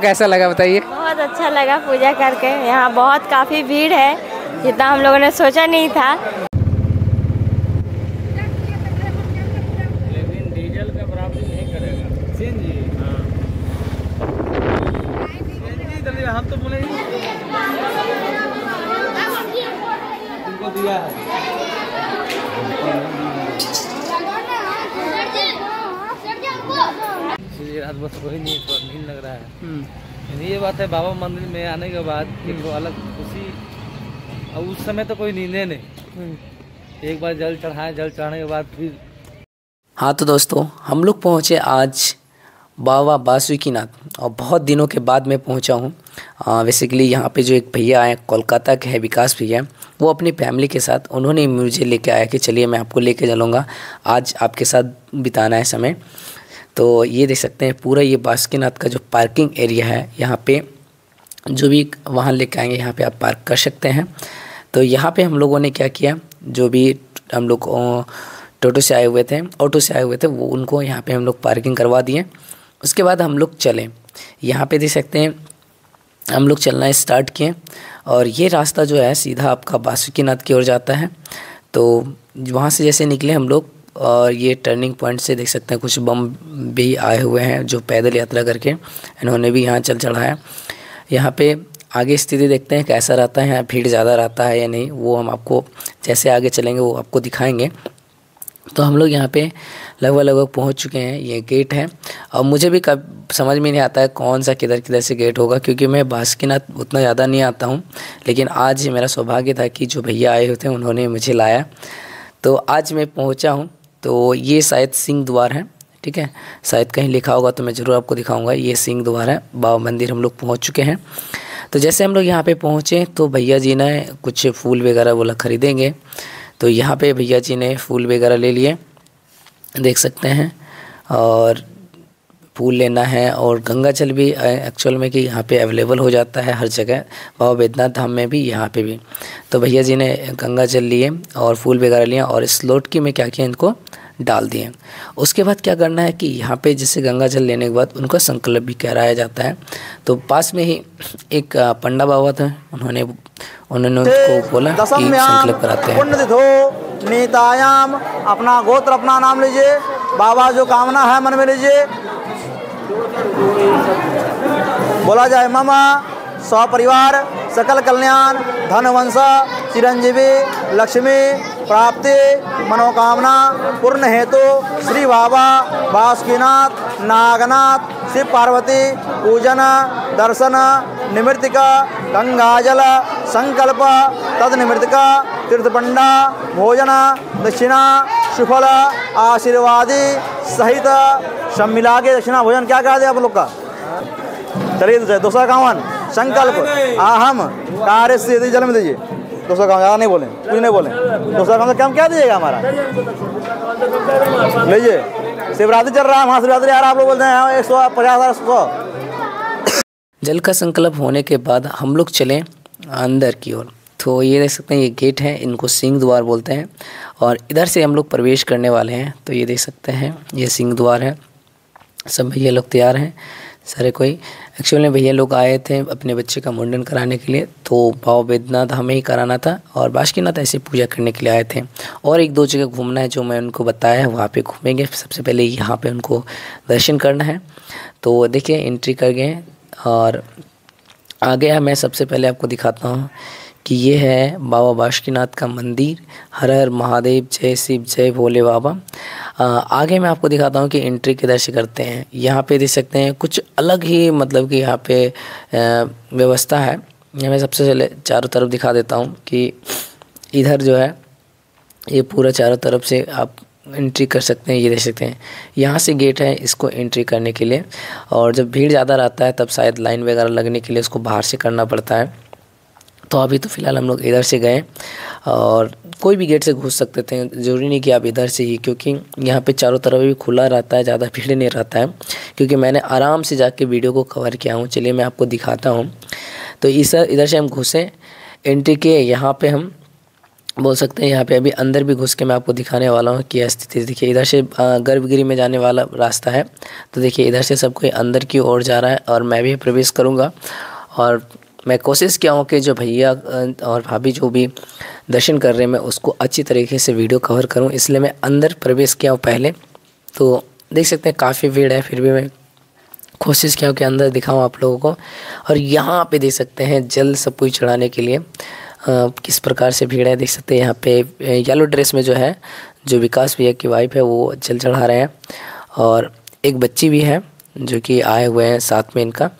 कैसा लगा बताइए? बहुत अच्छा लगा पूजा करके। यहाँ बहुत काफ़ी भीड़ है जितना हम लोगों ने सोचा नहीं था। लेकिन डीजल का बराबरी नहीं करेगा। सीएनजी हाँ। हम तो बोले तुमको दिया है। रात बस कोई नहीं थोड़ा भीड़ लग रहा है। ये बात है बाबा मंदिर में आने के बाद एक तो अलग खुशी और उस समय तो कोई नींदे नहीं। एक बार जल चढ़ाए जल चढ़ाने के बाद फिर हाँ तो दोस्तों हम लोग पहुँचे आज बाबा बासुकीनाथ और बहुत दिनों के बाद मैं पहुँचा हूँ। बेसिकली यहाँ पे जो एक भैया आए कोलकाता के है विकास भैया वो अपनी फैमिली के साथ उन्होंने मुझे लेके आया कि चलिए मैं आपको लेके चलूँगा। आज आपके साथ बिताना है समय। तो ये देख सकते हैं, पूरा ये बासुकीनाथ का जो पार्किंग एरिया है, यहाँ पे जो भी वहाँ लेके आएँगे, यहाँ पे आप पार्क कर सकते हैं। तो यहाँ पे हम लोगों ने क्या किया, जो भी हम लोग टोटो से आए हुए थे, ऑटो से आए हुए थे, वो उनको यहाँ पे हम लोग पार्किंग करवा दिए। उसके बाद हम लोग चले। यहाँ पे देख सकते हैं, हम लोग चलना स्टार्ट किए और ये रास्ता जो है, सीधा आपका बासुकीनाथ की ओर जाता है। तो वहाँ से जैसे निकले हम लोग और ये टर्निंग पॉइंट से देख सकते हैं, कुछ बम भी आए हुए हैं जो पैदल यात्रा करके, इन्होंने भी यहाँ चल चढ़ाया यहाँ पे आगे स्थिति देखते हैं, कैसा रहता है यहाँ भीड़ ज़्यादा रहता है या नहीं, वो हम आपको जैसे आगे चलेंगे, वो आपको दिखाएँगे। तो हम लोग यहाँ पे लगभग लगभग पहुँच चुके हैं, ये गेट है। और मुझे भी कब, समझ में नहीं आता है कौन सा किधर किधर से गेट होगा, क्योंकि मैं बासुकीनाथ उतना ज़्यादा नहीं आता हूँ, लेकिन आज मेरा सौभाग्य था कि जो भैया आए हुए थे, उन्होंने मुझे लाया। तो आज मैं पहुँचा हूँ तो ये शायद सिंह द्वार है, ठीक है? शायद कहीं लिखा होगा तो मैं ज़रूर आपको दिखाऊँगा। ये सिंह द्वार है, बाबा मंदिर हम लोग पहुँच चुके हैं। तो जैसे हम लोग यहाँ पे पहुँचे तो भैया जी ने कुछ फूल वगैरह बोला ख़रीदेंगे। तो यहाँ पे भैया जी ने फूल वगैरह ले लिए, देख सकते हैं। और फूल लेना है और गंगा जल भी एक्चुअल में कि यहाँ पे अवेलेबल हो जाता है हर जगह बाबा बैद्यनाथ धाम में भी यहाँ पे भी। तो भैया जी ने गंगा जल लिए और फूल वगैरह लिए और इस लोटकी में क्या किया इनको? डाल दिए। उसके बाद क्या करना है कि यहाँ पे जैसे गंगा जल लेने के बाद उनका संकल्प भी कराया जाता है। तो पास में ही एक पंडा बाबा थे उन्होंने उन्होंने उनको बोला कि संकल्प कराते हैं। नीतायाम अपना गोत्र अपना नाम लीजिए। बाबा जो कामना है मन में लीजिए। बोला जाए ममा सपरिवार सकल कल्याण धन वंश चिरंजीवी, लक्ष्मी, प्राप्ति, मनोकामना, पूर्ण हेतु, श्री बाबा, बासुकीनाथ, नागनाथ, शिव पार्वती, पूजन, दर्शन, निमृतिका, गंगाजल, संकल्प तद निमृतिका तीर्थपंडा भोजन, दक्षिणा सुफल आशीर्वादी सहित सब मिला के दक्षिणा भोजन क्या कहा दे आप लोग का? चलिए दूसरा कामन, संकल्प आहम कार्य सिद्धि जल में दीजिए। दूसरा काम ज़्यादा नहीं बोले, कुछ नहीं बोले। दूसरा काम से काम क्या दीजिएगा हमारा? लीजिए। शिवरात्रि चल रहा है, महाशिवरात्रि आ रहा आप लोग बोलते हैं, एक सौ, पचास हज़ार सौ। जल का संकल्प होने के बाद हम लोग चले अंदर की ओर। तो ये देख सकते हैं, ये गेट है, इनको सिंह द्वार बोलते हैं। और इधर से हम लोग प्रवेश करने वाले हैं तो ये देख सकते हैं, ये सिंह द्वार है। सब भैया लोग तैयार हैं, सारे कोई। एक्चुअली भैया लोग आए थे अपने बच्चे का मुंडन कराने के लिए तो भाव बैद्यनाथ हमें ही कराना था, और बासुकीनाथ ऐसे पूजा करने के लिए आए थे। और एक दो जगह घूमना है जो मैं उनको बताया है, वहाँ पे घूमेंगे। सबसे पहले यहाँ पे उनको दर्शन करना है। तो देखिए एंट्री कर गए और आगे मैं सबसे पहले आपको दिखाता हूँ। कि ये है बाबा बासुकीनाथ का मंदिर। हर हर महादेव, जय शिव, जय भोले बाबा। आगे मैं आपको दिखाता हूँ कि एंट्री किधर से करते हैं। यहाँ पे देख सकते हैं, कुछ अलग ही मतलब कि यहाँ पे व्यवस्था है। मैं सबसे पहले चारों तरफ़ दिखा देता हूँ कि इधर जो है, ये पूरा चारों तरफ़ से आप एंट्री कर सकते हैं, ये देख सकते हैं। यहाँ से गेट है, इसको एंट्री करने के लिए। और जब भीड़ ज़्यादा रहता है, तब शायद लाइन वगैरह लगने के लिए उसको बाहर से करना पड़ता है। तो अभी तो फ़िलहाल हम लोग इधर से गए और कोई भी गेट से घुस सकते थे। ज़रूरी नहीं कि आप इधर से ही, क्योंकि यहाँ पे चारों तरफ़ भी खुला रहता है, ज़्यादा भीड़ नहीं रहता है, क्योंकि मैंने आराम से जाके वीडियो को कवर किया हूँ। चलिए मैं आपको दिखाता हूँ। तो इस इधर से हम घुसे, एंट्री किए यहाँ पर हम बोल सकते हैं, यहाँ पे अभी अंदर भी घुस के मैं आपको दिखाने वाला हूँ कि स्थिति देखिए, इधर से गर्भगिरी में जाने वाला रास्ता है। तो देखिए, इधर से सब कोई अंदर की ओर जा रहा है और मैं भी प्रवेश करूँगा और मैं कोशिश किया हूँ कि जो भैया और भाभी जो भी दर्शन कर रहे हैं मैं उसको अच्छी तरीके से वीडियो कवर करूँ। इसलिए मैं अंदर प्रवेश किया हूँ पहले। तो देख सकते हैं काफ़ी भीड़ है फिर भी मैं कोशिश किया हूँ कि अंदर दिखाऊँ आप लोगों को। और यहाँ पे देख सकते हैं जल कुछ चढ़ाने के लिए आ, किस प्रकार से भीड़ है। देख सकते हैं यहाँ पे येलो ड्रेस में जो है जो विकास भैया की वाइफ है वो जल चढ़ा रहे हैं। और एक बच्ची भी है जो कि आए हुए हैं साथ में इनका।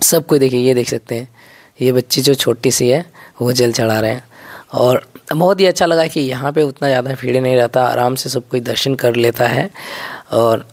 सब कोई देखिए, ये देख सकते हैं। ये बच्ची जो छोटी सी है, वो जल चढ़ा रहे हैं। और बहुत ही अच्छा लगा कि यहाँ पे उतना ज़्यादा भीड़ नहीं रहता, आराम से सब कोई दर्शन कर लेता है। और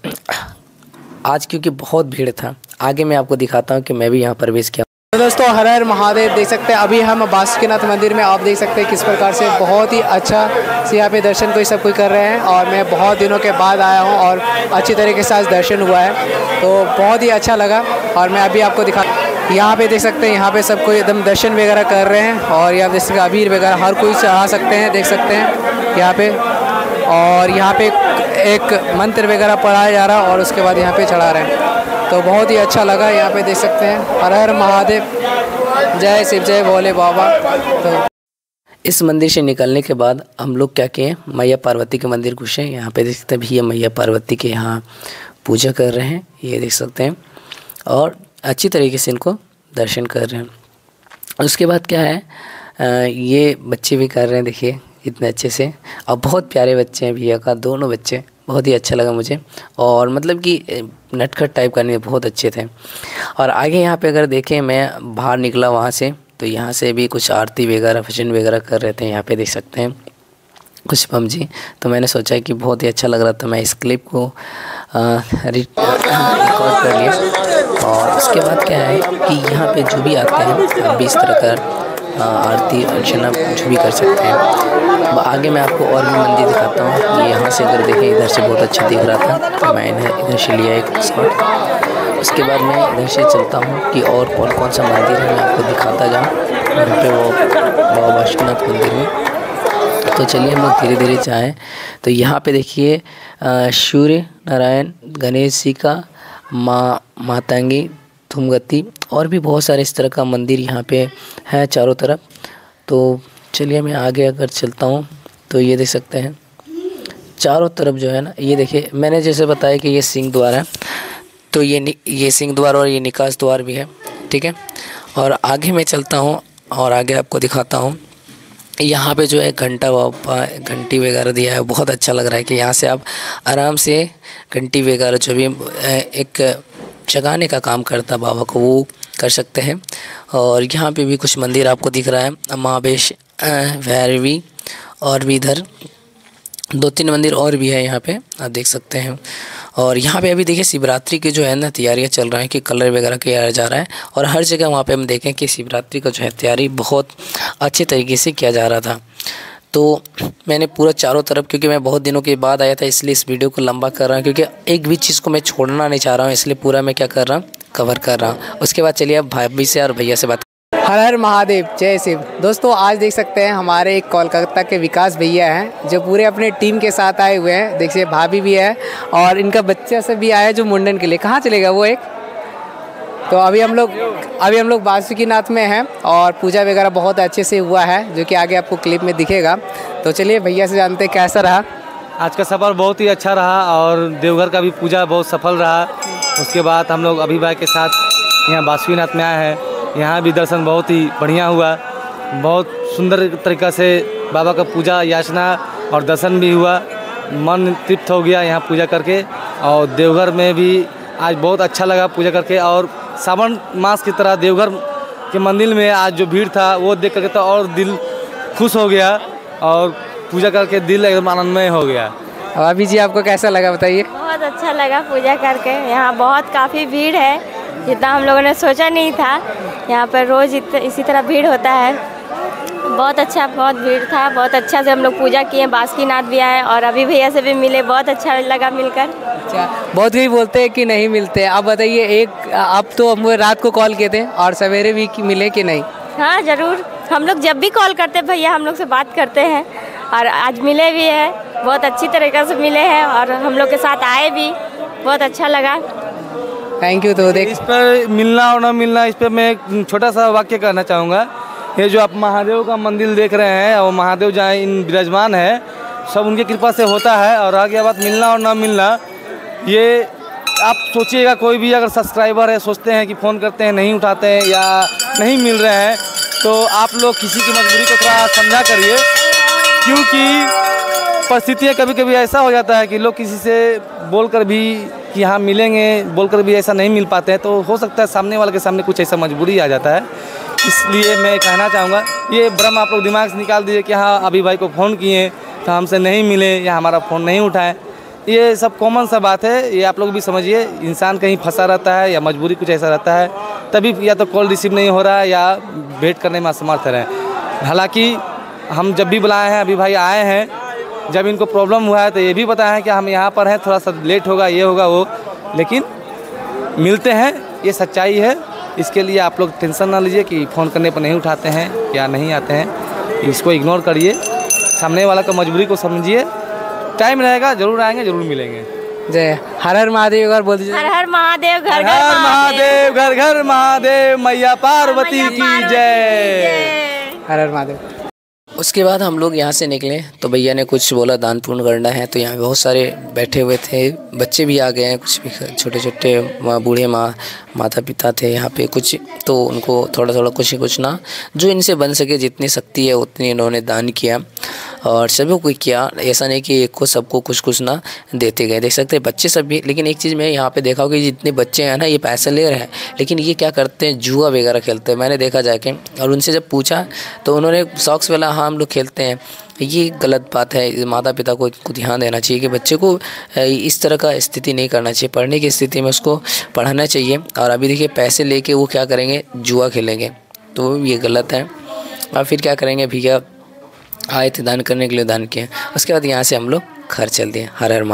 आज क्योंकि बहुत भीड़ था, आगे मैं आपको दिखाता हूँ कि मैं भी यहाँ प्रवेश किया। दोस्तों हर हर महादेव देख सकते हैं। अभी हम बासुकीनाथ मंदिर में आप देख सकते हैं किस प्रकार से बहुत ही अच्छा से यहाँ पे दर्शन कोई सब कोई कर रहे हैं और मैं बहुत दिनों के बाद आया हूँ और अच्छी तरीके से आज दर्शन हुआ है। तो बहुत ही अच्छा लगा और मैं अभी आपको दिखा यहाँ पे देख सकते हैं, यहाँ पे सब कोई एकदम दर्शन वगैरह कर रहे हैं और यहाँ सकते अबीर वगैरह, हर कोई चढ़ा सकते हैं, देख सकते हैं यहाँ पे। और यहाँ पे एक मंत्र वगैरह पढ़ाया जा रहा है और उसके बाद यहाँ पे चढ़ा रहे हैं। तो बहुत ही अच्छा लगा यहाँ पे देख सकते हैं। हर हर महादेव। जय शिव जय भोले बाबा। तो इस मंदिर से निकलने के बाद हम लोग क्या किए मैया पार्वती के मंदिर घुसे। यहाँ पे देख सकते हैं भैया मैया पार्वती के यहाँ पूजा कर रहे हैं ये देख सकते हैं। और अच्छी तरीके से इनको दर्शन कर रहे हैं। उसके बाद क्या है आ, ये बच्चे भी कर रहे हैं देखिए। इतने अच्छे से। और बहुत प्यारे बच्चे हैं भैया का, दोनों बच्चे। बहुत ही अच्छा लगा मुझे। और मतलब कि नटखट टाइप का नहीं बहुत अच्छे थे। और आगे यहाँ पे अगर देखें, मैं बाहर निकला वहाँ से तो यहाँ से भी कुछ आरती वगैरह भजन वगैरह कर रहे थे, यहाँ पे देख सकते हैं। कुछ पम जी तो मैंने सोचा कि बहुत ही अच्छा लग रहा था मैं इस क्लिप को रिकॉर्ड कर लिया। और उसके बाद क्या है कि यहाँ पे जो भी आते हैं इस तरह का आरती, अर्चना कुछ भी कर सकते हैं। आगे मैं आपको और भी मंदिर दिखाता हूँ। ये यहाँ से अगर देखें, इधर से बहुत अच्छा दिख रहा था। तो मैं इन्हें, इधर से लिया एक स्पॉट उसके बाद मैं इधर से चलता हूँ कि और कौन कौन सा मंदिर है, मैं आपको दिखाता जाऊँ। यहाँ पे वो बाबा बाशुनाथ मंदिर में। तो चलिए हम लोग धीरे धीरे जाएँ। तो यहाँ पे देखिए सूर्य नारायण, गणेश जी का माँ मातांगी धूमगति। और भी बहुत सारे इस तरह का मंदिर यहाँ पे है चारों तरफ़। तो चलिए मैं आगे अगर चलता हूँ तो ये देख सकते हैं। चारों तरफ़ जो है ना, ये देखिए, मैंने जैसे बताया कि ये सिंह द्वार है तो ये ये सिंह द्वार और ये निकास द्वार भी है, ठीक है? और आगे मैं चलता हूँ और आगे आपको दिखाता हूँ। यहाँ पे जो है घंटा वापा घंटी वगैरह दिया है, बहुत अच्छा लग रहा है कि यहाँ से आप आराम से घंटी वगैरह जो भी एक जगाने का काम करता बाबा को, वो कर सकते हैं। और यहाँ पे भी कुछ मंदिर आपको दिख रहा है। महावेश भैरवी और भी इधर। दो तीन मंदिर और भी है यहाँ पे, आप देख सकते हैं। और यहाँ पे अभी देखिए शिवरात्रि की जो है ना तैयारियाँ चल रहा है कि कलर वगैरह किया जा रहा है। और हर जगह वहाँ पे हम देखें कि शिवरात्रि का जो है तैयारी बहुत अच्छे तरीके से किया जा रहा था। तो मैंने पूरा चारों तरफ़, क्योंकि मैं बहुत दिनों के बाद आया था, इसलिए इस वीडियो को लंबा कर रहा हूँ, क्योंकि एक भी चीज़ को मैं छोड़ना नहीं चाह रहा हूँ, इसलिए पूरा मैं क्या कर रहा हूँ कवर कर रहा हूँ। उसके बाद चलिए अब भाभी से और भैया से बात हर हर महादेव, जय शिव। दोस्तों, आज देख सकते हैं हमारे एक कोलकाता के विकास भैया हैं, जो पूरे अपने टीम के साथ आए हुए हैं। देखिए, भाभी भी है और इनका बच्चा से भी आया जो मुंडन के लिए। कहाँ चलेगा वो एक? तो अभी हम लोग, अभी हम लोग बासुकीनाथ में हैं और पूजा वगैरह बहुत अच्छे से हुआ है, जो कि आगे आपको क्लिप में दिखेगा। तो चलिए भैया से जानते हैं कैसा रहा। आज का सफ़र बहुत ही अच्छा रहा और देवघर का भी पूजा बहुत सफल रहा। उसके बाद हम लोग अभी भाई के साथ यहाँ बासुकीनाथ में आए हैं। यहाँ भी दर्शन बहुत ही बढ़िया हुआ। बहुत सुंदर तरीक़ा से बाबा का पूजा याचना और दर्शन भी हुआ। मन तृप्त हो गया यहाँ पूजा करके और देवघर में भी आज बहुत अच्छा लगा पूजा करके और सावन मास की तरह देवघर के मंदिर में आज जो भीड़ था वो देख करके तो और दिल खुश हो गया और पूजा करके दिल एकदम आनंदमय हो गया। और अभी जी आपको कैसा लगा बताइए? बहुत अच्छा लगा पूजा करके। यहाँ बहुत काफ़ी भीड़ है जितना हम लोगों ने सोचा नहीं था। यहाँ पर रोज़ इसी तरह भीड़ होता है। बहुत अच्छा बहुत भीड़ था बहुत अच्छा से हम लोग पूजा किए बासुकीनाथ भी आए और अभी भैया से भी मिले बहुत अच्छा लगा मिलकर। अच्छा बहुत कोई बोलते हैं कि नहीं मिलते आप बताइए एक आप तो हम रात को कॉल किए थे और सवेरे भी मिले कि नहीं? हाँ ज़रूर हम लोग जब भी कॉल करते भैया हम लोग से बात करते हैं और आज मिले भी हैं बहुत अच्छी तरीक़े से मिले हैं और हम लोग के साथ आए भी बहुत अच्छा लगा। थैंक यू तो देख इस पर मिलना और ना मिलना इस पर मैं एक छोटा सा वाक्य कहना चाहूँगा। ये जो आप महादेव का मंदिर देख रहे हैं और महादेव जहाँ इन विराजमान है, सब उनकी कृपा से होता है और आगे बात मिलना और ना मिलना, ये आप सोचिएगा कोई भी अगर सब्सक्राइबर है, सोचते हैं कि फ़ोन करते हैं, नहीं उठाते हैं या नहीं मिल रहे हैं तो आप लोग किसी की मजबूरी को थोड़ा समझा करिए, क्योंकि परिस्थितियाँ कभी कभी ऐसा हो जाता है कि लोग किसी से बोलकर भी कि हाँ मिलेंगे, बोलकर भी ऐसा नहीं मिल पाते हैं तो हो सकता है सामने वाले के सामने कुछ ऐसा मजबूरी आ जाता है। इसलिए मैं कहना चाहूँगा, ये भ्रम आप लोग दिमाग से निकाल दीजिए कि हाँ अभी भाई को फ़ोन किए तो हमसे नहीं मिले या हमारा फ़ोन नहीं उठाए। ये सब कॉमन सा बात है, ये आप लोग भी समझिए, इंसान कहीं फंसा रहता है या मजबूरी कुछ ऐसा रहता है, तभी या तो कॉल रिसीव नहीं हो रहा है या वेट करने में असमर्थ रहे। हालाँकि हम जब भी बुलाए हैं, अभी भाई आए हैं, जब इनको प्रॉब्लम हुआ है तो ये भी बताया है कि हम यहाँ पर हैं, थोड़ा सा लेट होगा, ये होगा, वो। लेकिन मिलते हैं, ये सच्चाई है। इसके लिए आप लोग टेंशन ना लीजिए कि फ़ोन करने पर नहीं उठाते हैं या नहीं आते हैं। इसको इग्नोर करिए। सामने वाला का मजबूरी को समझिए। टाइम रहेगा ज़रूर आएँगे ज़रूर मिलेंगे। जय। हर हर महादेव घर बोल दीजिए। हर हर महादेव घर हर घर हर महादेव घर घर महादेव मैया पार्वती की जय। जय। हर हर महादेव। उसके बाद हम लोग यहाँ से निकले। तो भैया ने कुछ बोला, दान पूर्ण करना है। तो यहाँ बहुत सारे बैठे हुए थे। बच्चे भी आ गए हैं, कुछ भी छोटे छोटे माँ, बूढ़े माँ माता पिता थे यहाँ पे कुछ। तो उनको थोड़ा थोड़ा कुछ कुछ ना, जो इनसे बन सके जितनी शक्ति है, उतनी इन्होंने दान किया। और सभी को किया, ऐसा नहीं कि एक को सबको कुछ कुछ ना देते गए। देख सकते हैं, बच्चे सब भी, लेकिन एक चीज़ मैं यहाँ पे देखा कि जितने बच्चे हैं ना, ये पैसे ले रहे हैं, लेकिन ये क्या करते हैं, जुआ वगैरह खेलते हैं। मैंने देखा जाके, और उनसे जब पूछा तो उन्होंने सॉक्स वाला हाँ हम लोग खेलते हैं। ये गलत बात है माता पिता को ध्यान देना चाहिए कि बच्चे को इस तरह का स्थिति नहीं करना चाहिए। पढ़ने की स्थिति में उसको पढ़ाना चाहिए, और अभी देखिए पैसे लेके वो क्या करेंगे, जुआ खेलेंगे। तो ये गलत है। और फिर क्या करेंगे, भैया? आए थे, दान करने के लिए दान किए उसके बाद यहाँ से हम लोग घर चल दिए हर हर माँ